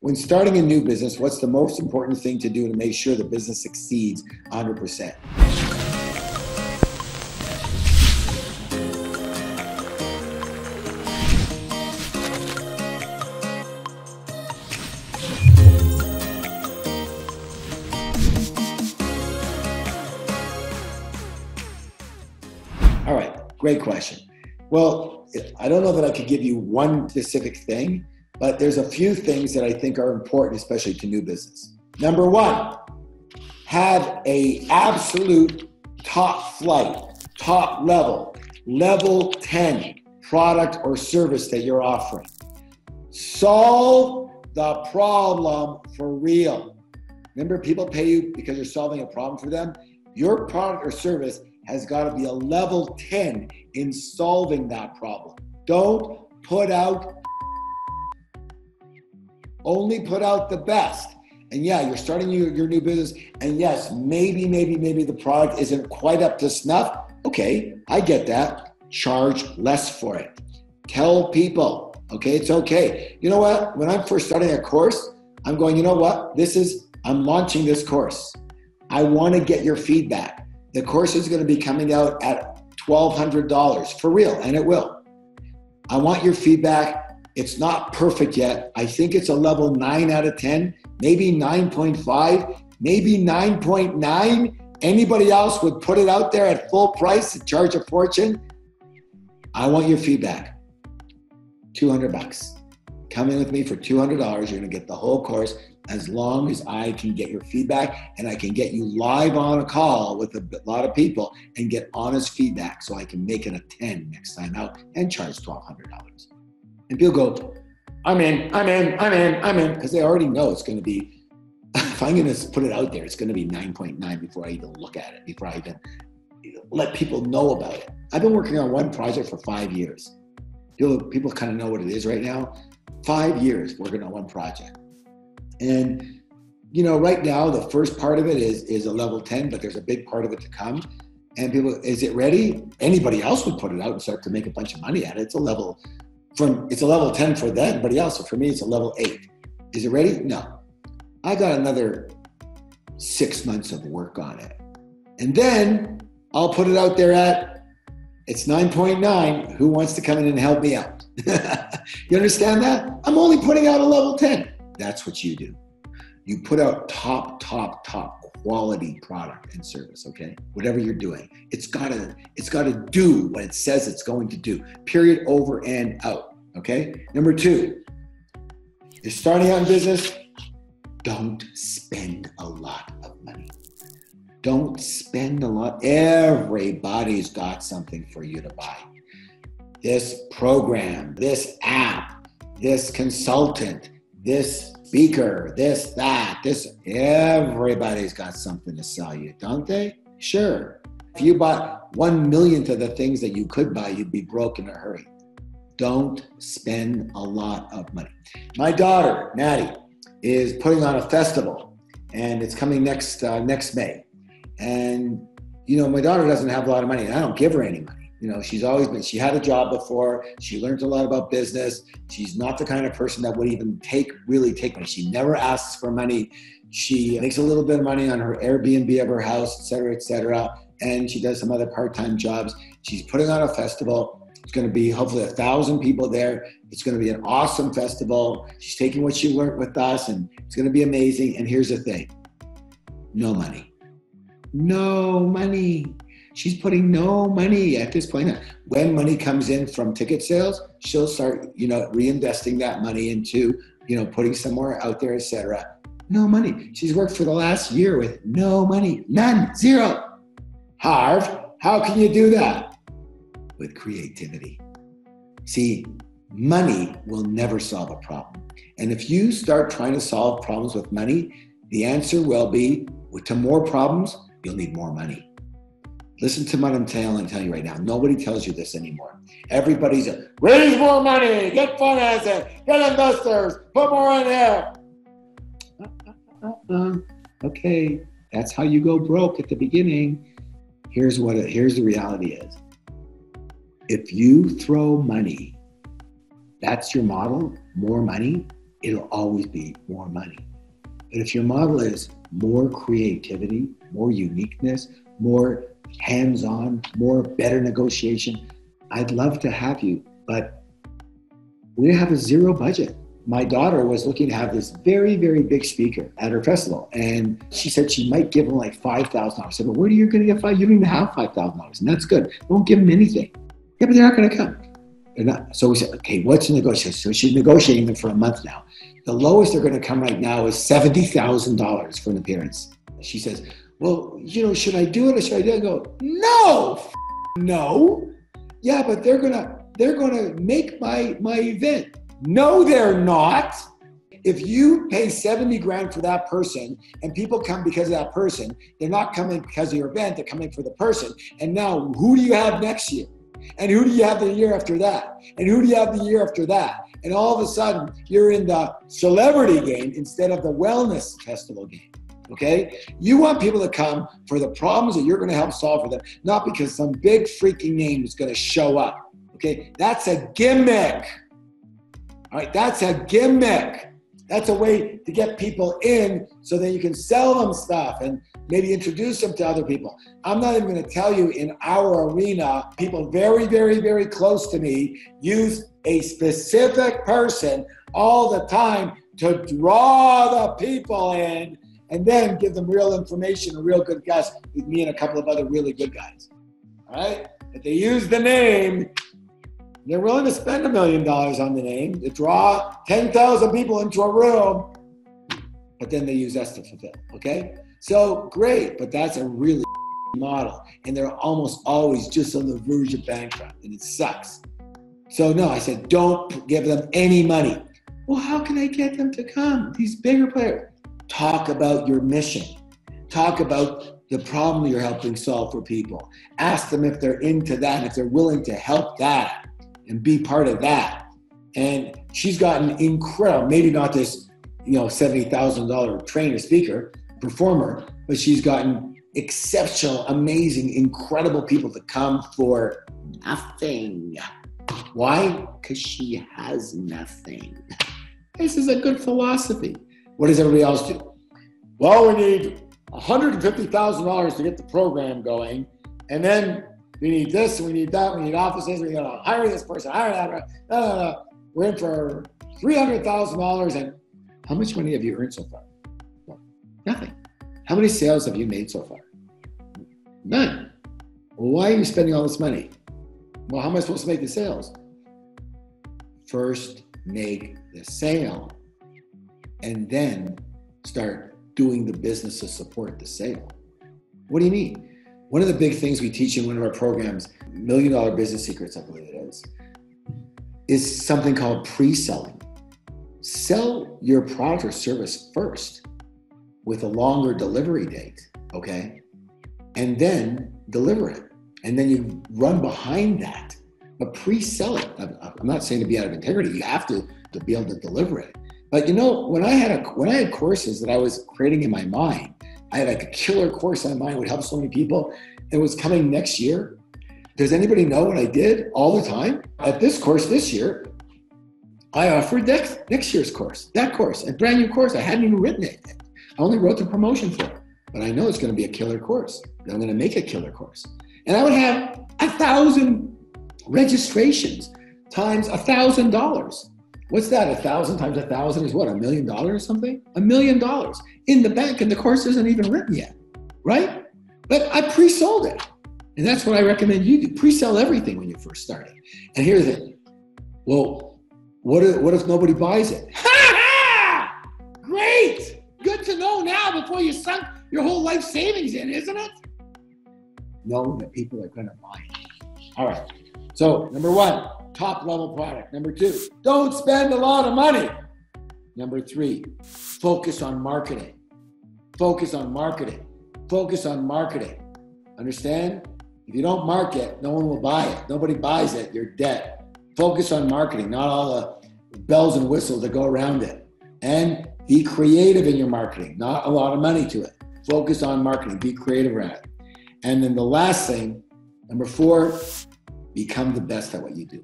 When starting a new business, what's the most important thing to do to make sure the business succeeds 100%? All right, great question. Well, I don't know that I could give you one specific thing, but there's a few things that I think are important, especially to new business. Number one, have a absolute top flight, top level, level 10 product or service that you're offering. Solve the problem for real. Remember, people pay you because you're solving a problem for them. Your product or service has got to be a level 10 in solving that problem. Don't put out only put out the best. And yeah, you're starting your, your new business. And yes, maybe, maybe, maybe the product isn't quite up to snuff. Okay, I get that. Charge less for it. Tell people, okay, it's okay. You know what? When I'm first starting a course, I'm going, you know what? This is, I'm launching this course. I want to get your feedback. The course is going to be coming out at $1,200 for real, and it will. I want your feedback. It's not perfect yet. I think it's a level 9 out of 10, maybe 9.5, maybe 9.9. Anybody else would put it out there at full price and charge a fortune? I want your feedback. 200 bucks. Come in with me for $200. You're going to get the whole course as long as I can get your feedback and I can get you live on a call with a lot of people and get honest feedback so I can make it a 10 next time out and charge $1,200. And people go, I'm in, I'm in, I'm in, I'm in, because they already know it's going to be, if I'm going to put it out there, it's going to be 9.9 before I even look at it, before I even let people know about it. I've been working on one project for five years. People, people kind of know what it is right now. Five years working on one project and you know, right now the first part of it is is a level 10, but there's a big part of it to come. And people, is it ready? Anybody else would put it out and start to make a bunch of money at it. It's a level from it's a level 10 for everybody else. So for me, it's a level eight. Is it ready? No. I got another six months of work on it. And then I'll put it out there at it's 9.9. Who wants to come in and help me out? you understand that? I'm only putting out a level 10. That's what you do. You put out top, top, top quality product and service, okay? Whatever you're doing. It's gotta, it's gotta do what it says it's going to do. Period, over and out. Okay? Number two, you're starting out in business, don't spend a lot of money. Don't spend a lot. Everybody's got something for you to buy. This program, this app, this consultant, this speaker, this, that, this. Everybody's got something to sell you, don't they? Sure. If you bought one millionth of the things that you could buy, you'd be broke in a hurry. Don't spend a lot of money. My daughter, Maddie, is putting on a festival, and it's coming next uh, next May. And you know, my daughter doesn't have a lot of money, and I don't give her any money. You know, she's always been, she had a job before. She learned a lot about business. She's not the kind of person that would even take, really take money. She never asks for money. She makes a little bit of money on her Airbnb of her house, et cetera, et cetera. And she does some other part time jobs. She's putting on a festival. It's going to be hopefully a thousand people there. It's going to be an awesome festival. She's taking what she learned with us, and it's going to be amazing. And here's the thing no money. No money. She's putting no money at this point. When money comes in from ticket sales, she'll start, you know, reinvesting that money into, you know, putting somewhere out there, etc. No money. She's worked for the last year with no money, none, zero. Harv, how can you do that? With creativity. See, money will never solve a problem. And if you start trying to solve problems with money, the answer will be to more problems, you'll need more money. Listen to what I'm telling, tell you right now. Nobody tells you this anymore. Everybody's a, raise more money, get financing, get investors, put more in here. Uh-uh. Okay, that's how you go broke at the beginning. Here's what it, here's the reality is. If you throw money, that's your model, more money, it'll always be more money. But if your model is more creativity, more uniqueness, more hands on, more better negotiation, I'd love to have you. But we have a zero budget. My daughter was looking to have this very, very big speaker at her festival. And she said she might give him like $5,000. I said, but where are you going to get five? You don't even have $5,000. And that's good. Don't give him anything. Yeah, but they're not going to come. They're not. So we said, okay, what's the negotiation? So she's negotiating them for a month now. The lowest they're going to come right now is $70,000 for an appearance. She says, well, you know, should I do it or should I do it? I go, no, no. Yeah, but they're going to, they're going to make my, my event. No, they're not. If you pay 70 grand for that person and people come because of that person, they're not coming because of your event, they're coming for the person. And now, who do you have next year? And who do you have the year after that? And who do you have the year after that? And all of a sudden, you're in the celebrity game instead of the wellness festival game. Okay? You want people to come for the problems that you're going to help solve for them, not because some big freaking name is going to show up. Okay? That's a gimmick. All right? That's a gimmick. That's a way to get people in so that you can sell them stuff and maybe introduce them to other people. I'm not even going to tell you in our arena, people very, very, very close to me use a specific person all the time to draw the people in and then give them real information, a real good guess with me and a couple of other really good guys. All right? If they use the name, they're willing to spend a million dollars on the name to draw 10,000 people into a room, but then they use us to fulfill. Okay? So great, but that's a really model. And they're almost always just on the verge of bankrupt, and it sucks. So, no, I said, don't give them any money. Well, how can I get them to come? These bigger players. Talk about your mission. Talk about the problem you're helping solve for people. Ask them if they're into that, if they're willing to help that and be part of that. And she's gotten incredible, maybe not this, you know, $70,000 trainer speaker, performer, but she's gotten exceptional, amazing, incredible people to come for nothing. Why? Because she has nothing. This is a good philosophy. What does everybody else do? Well, we need $150,000 to get the program going, and then we need this, we need that, we need offices, we gotta hire this person, hire that. No, no, no. We're in for $300,000, and how much money have you earned so far? Nothing. How many sales have you made so far? None. Well, why are you spending all this money? Well, how am I supposed to make the sales? First, make the sale and then start doing the business to support the sale. What do you mean? One of the big things we teach in one of our programs, Million Dollar Business Secrets, I believe it is, is something called pre selling. Sell your product or service first with a longer delivery date, okay? And then deliver it. And then you run behind that, but pre sell it. I'm not saying to be out of integrity, you have to, to be able to deliver it. But you know, when I had a when I had courses that I was creating in my mind, I had like a killer course on mind would help so many people. It was coming next year. Does anybody know what I did all the time? At this course this year, I offered next next year's course, that course, a brand new course. I hadn't even written it. I only wrote the promotion for it, but I know it's going to be a killer course. I'm going to make a killer course, and I would have a thousand registrations times a thousand dollars. What's that? A thousand times a thousand is what? A million dollars or something? A million dollars in the bank, and the course isn't even written yet, right? But I pre-sold it, and that's what I recommend you do: pre-sell everything when you're first starting. And here's it. Well, what if, what if nobody buys it? Great, good to know now before you sunk your whole life savings in, isn't it? Know that people are going to buy it. All right. So number one, top level product. Number two, don't spend a lot of money. Number three, focus on marketing. Focus on marketing. Focus on marketing. Understand? If you don't market, no one will buy it. Nobody buys it, you're dead. Focus on marketing, not all the bells and whistles that go around it. And be creative in your marketing, not a lot of money to it. Focus on marketing, be creative around it. And then the last thing, number four, become the best at what you do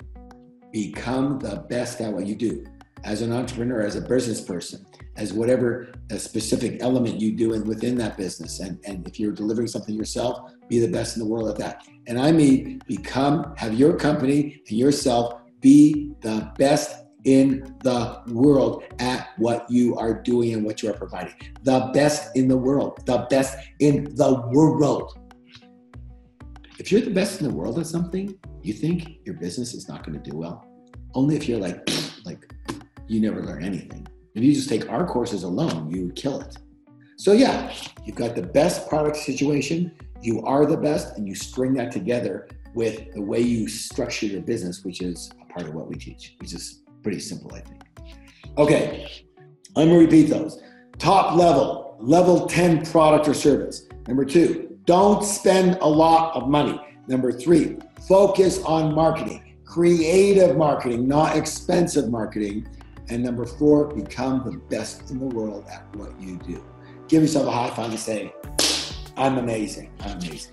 become the best at what you do. As an entrepreneur, as a business person, as whatever specific element you do in, within that business. And, and if you're delivering something yourself, be the best in the world at that. And I mean, become, have your company and yourself be the best in the world at what you are doing and what you are providing. The best in the world. The best in the world. If you're the best in the world at something, you think your business is not going to do well. Only if you're like, like, you never learn anything. If you just take our courses alone, you would kill it. So yeah, you've got the best product situation. You are the best, and you string that together with the way you structure your business, which is a part of what we teach, which is pretty simple, I think. Okay, I'm gonna repeat those. Top level, level 10 product or service. Number two, don't spend a lot of money. Number three, focus on marketing, creative marketing, not expensive marketing. And number four, become the best in the world at what you do. Give yourself a high five and say, I'm amazing. I'm amazing.